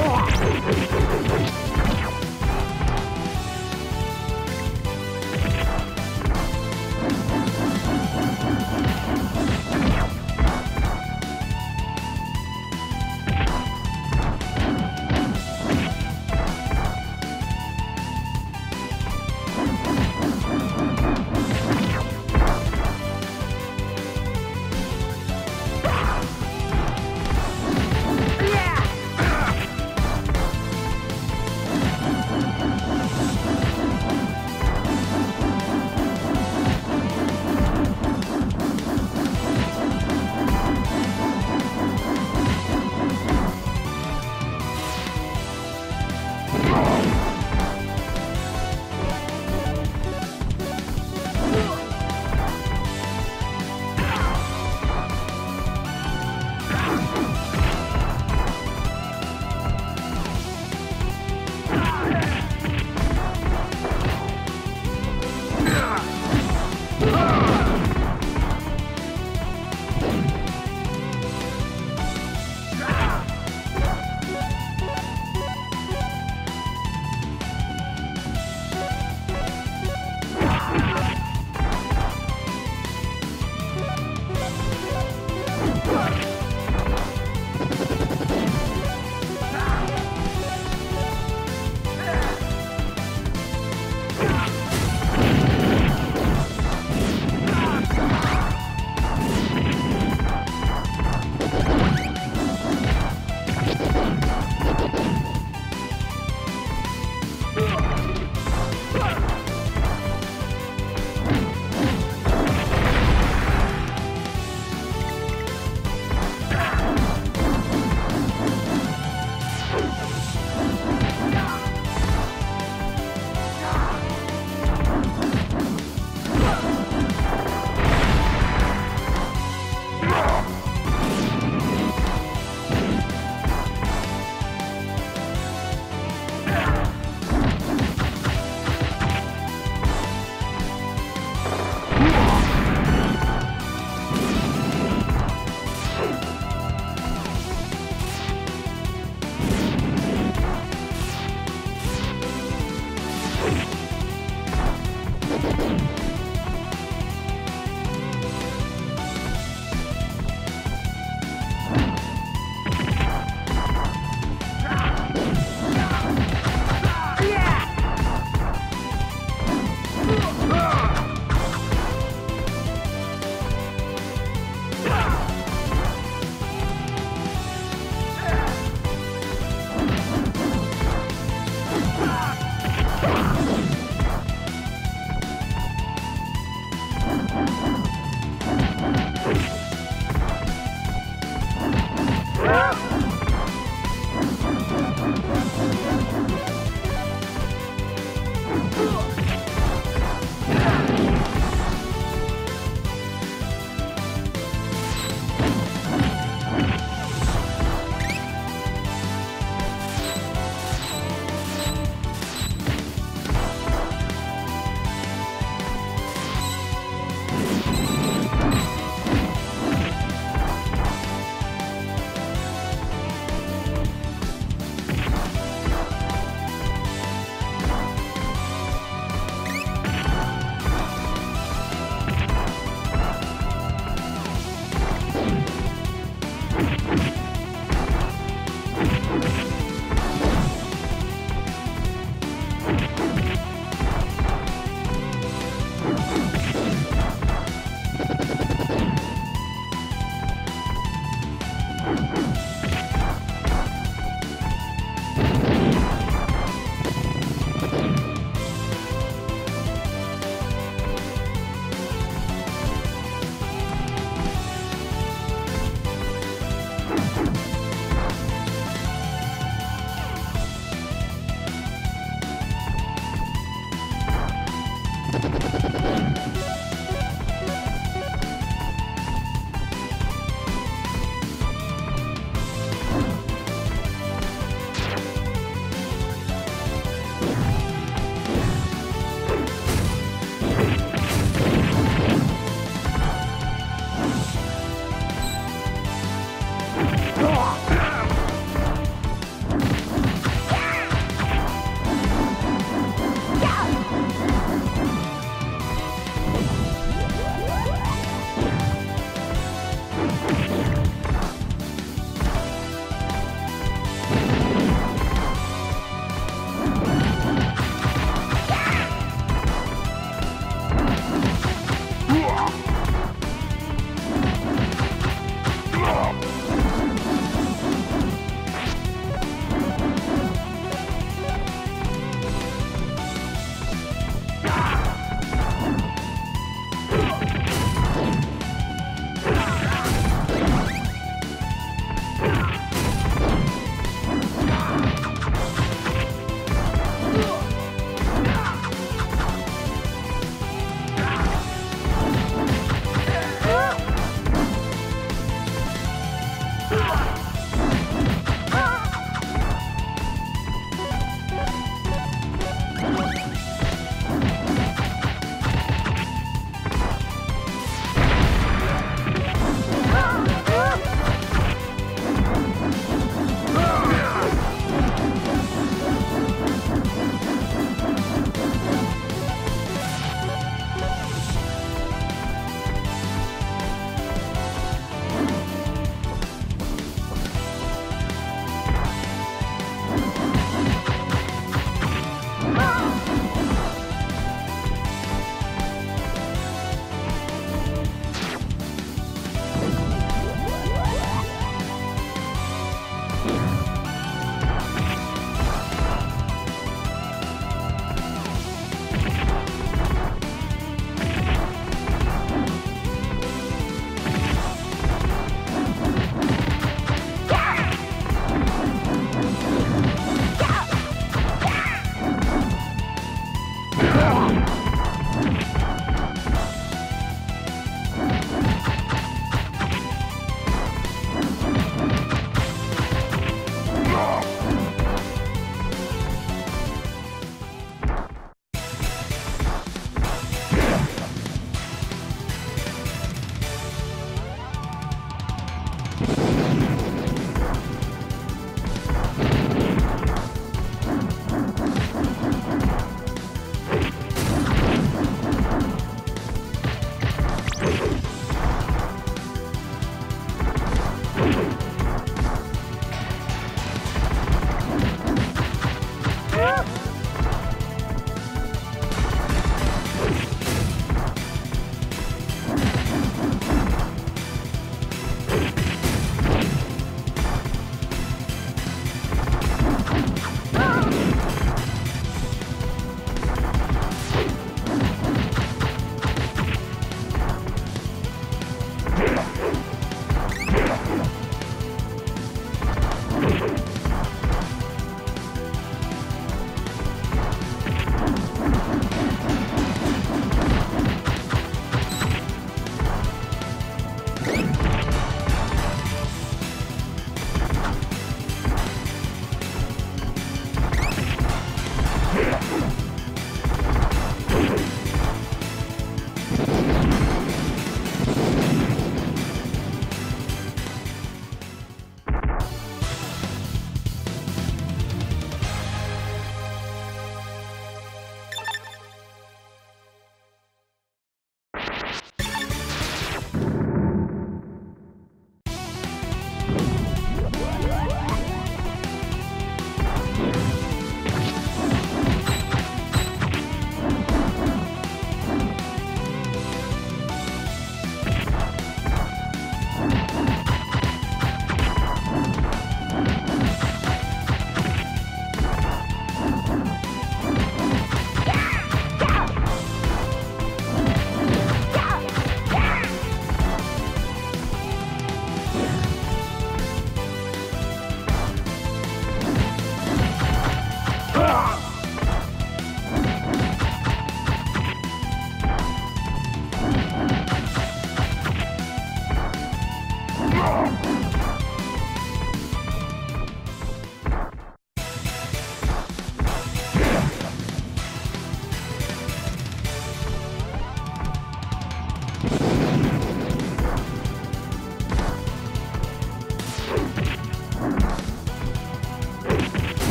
Oh!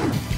you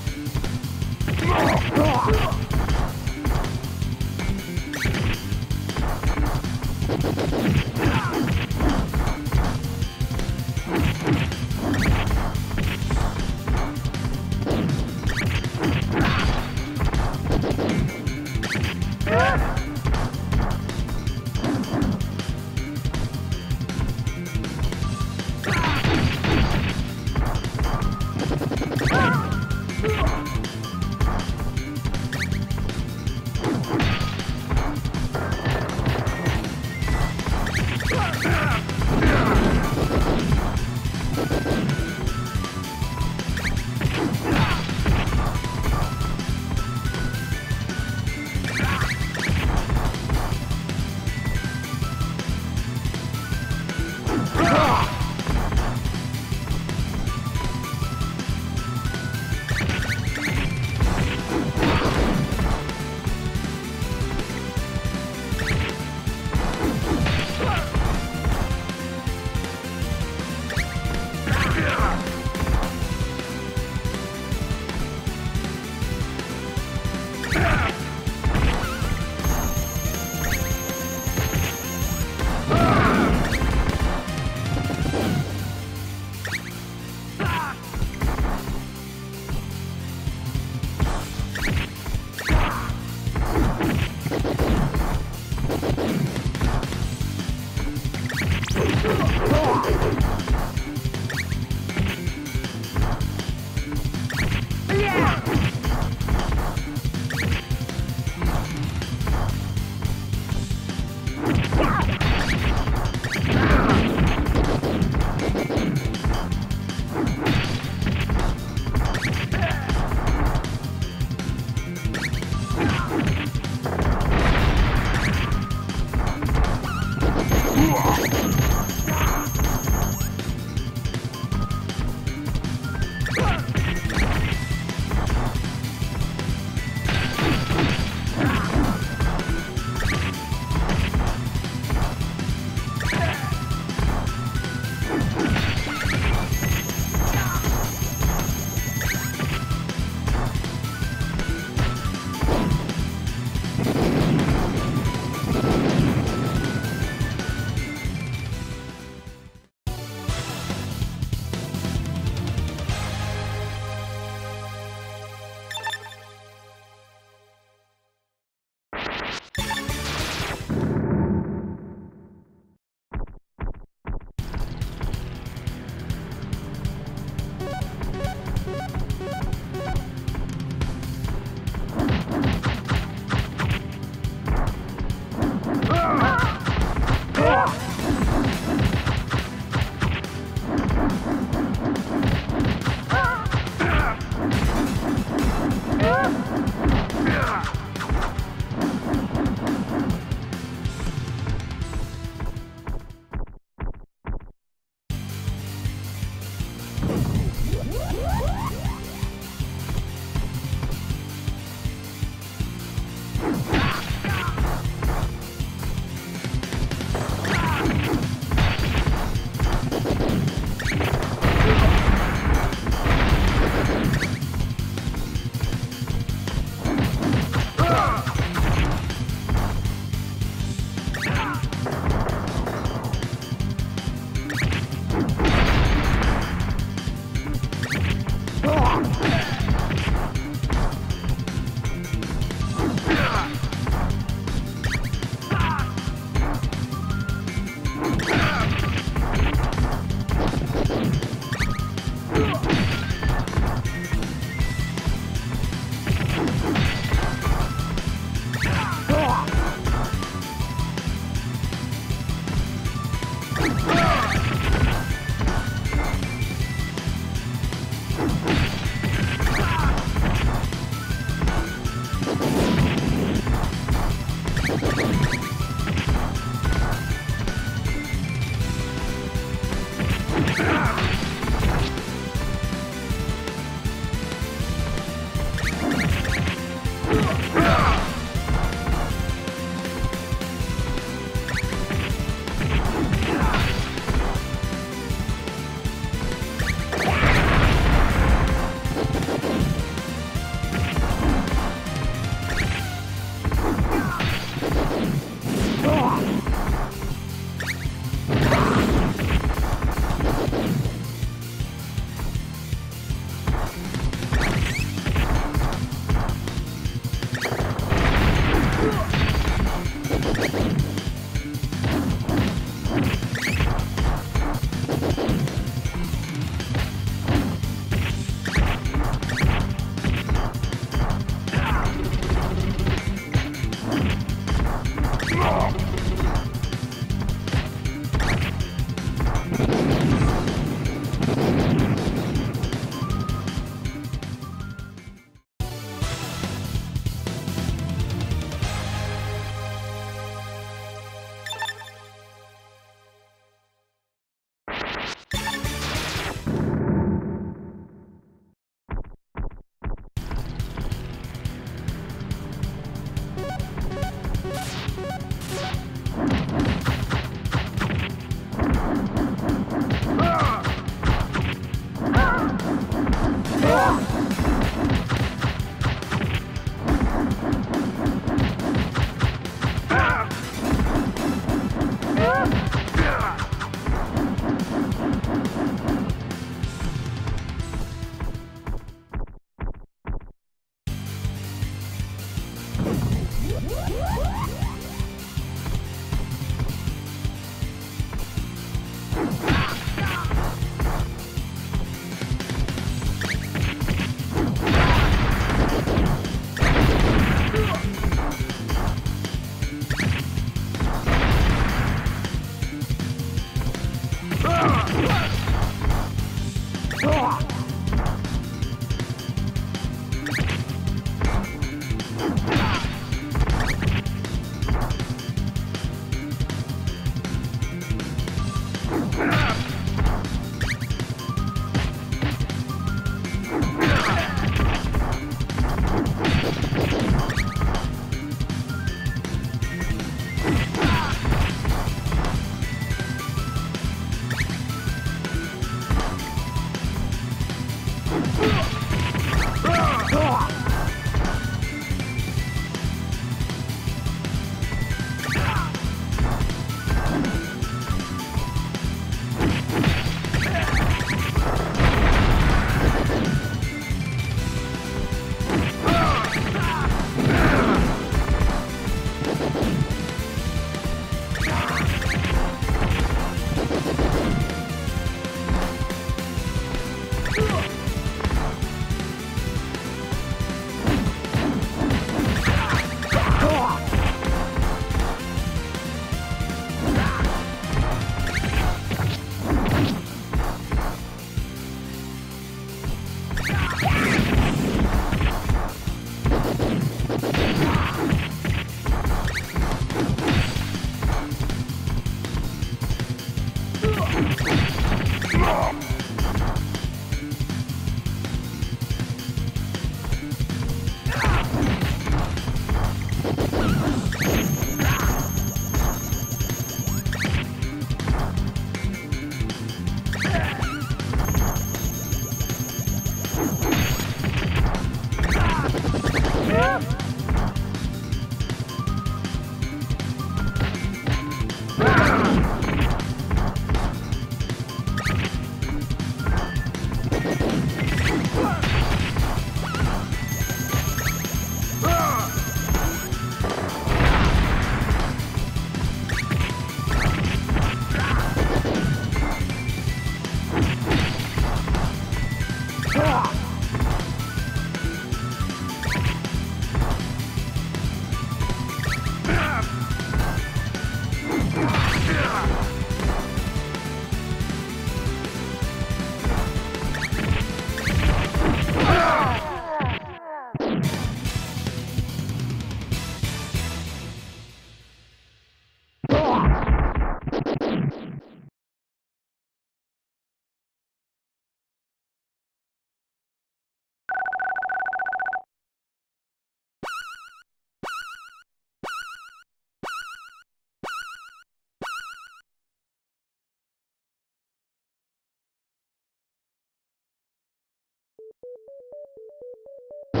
you